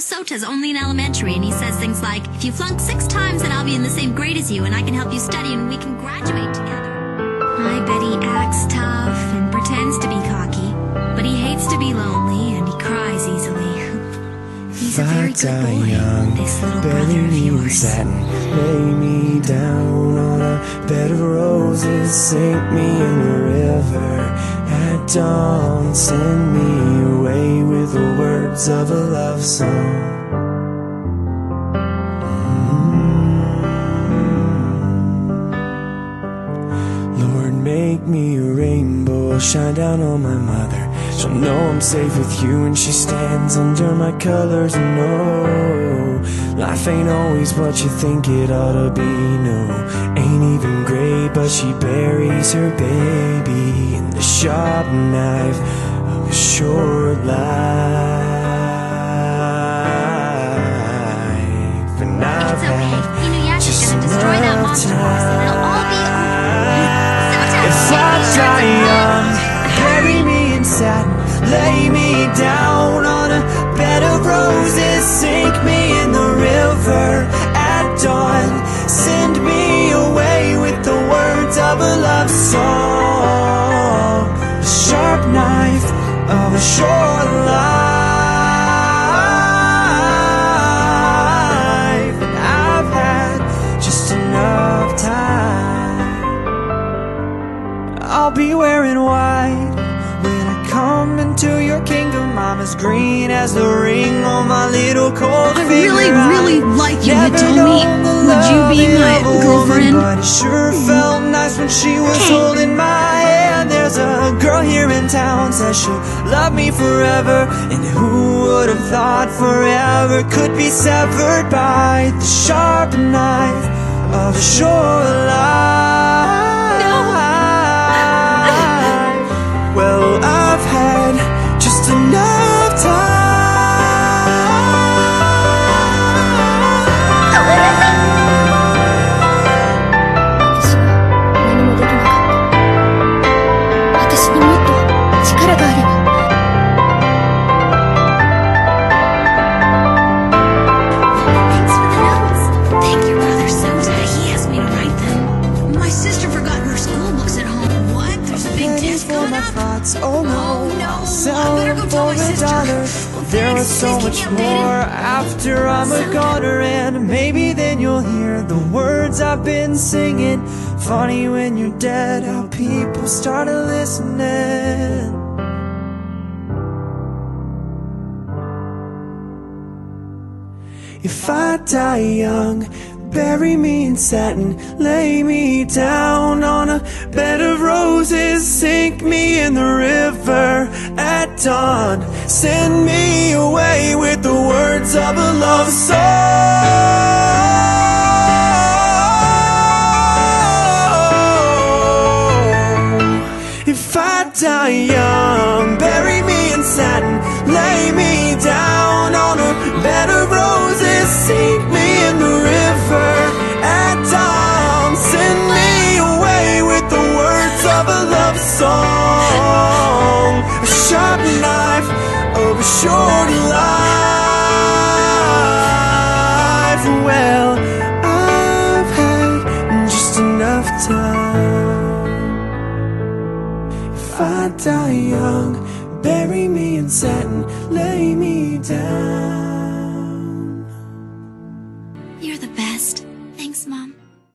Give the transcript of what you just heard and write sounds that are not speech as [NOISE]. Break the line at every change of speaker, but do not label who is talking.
Sota's only in elementary, and he says things like, If you flunk six times, then I'll be in the same grade as you, and I can help you study, and we can graduate together. I bet he acts tough and pretends to be cocky, but he hates to be lonely, and he cries easily. [LAUGHS] He's a very good boy,
young,
this little brother of yours.
satin, lay me down on a bed of roses, sink me in the river at dawn, send me away with the words of a love song. Mm. Lord, make me a rainbow, shine down on my mother. She'll know I'm safe with you when she stands under my colors. No, life ain't always what you think it ought to be. No, ain't even great, but she buries her baby sharp knife of a short life. As green as the ring on my little cold
I really, really like you,
known
Would you be my girlfriend?
But it sure felt nice when she was holding my hand. There's a girl here in town says she'll love me forever, and who would have thought forever could be severed by the sharp knife of a short life? Well, oh no,
no.
Sell
better
them for a dollar.
Well,
there was so much more after I'm a goner, and maybe then you'll hear the words I've been singing. Funny when you're dead, how people started listening. If I die young, bury me in satin, lay me down on a bed of roses, sink me in the river at dawn, send me away with the words of a love song. If I die of a short life. Well, I've had just enough time. If I die young, bury me in satin, lay me down.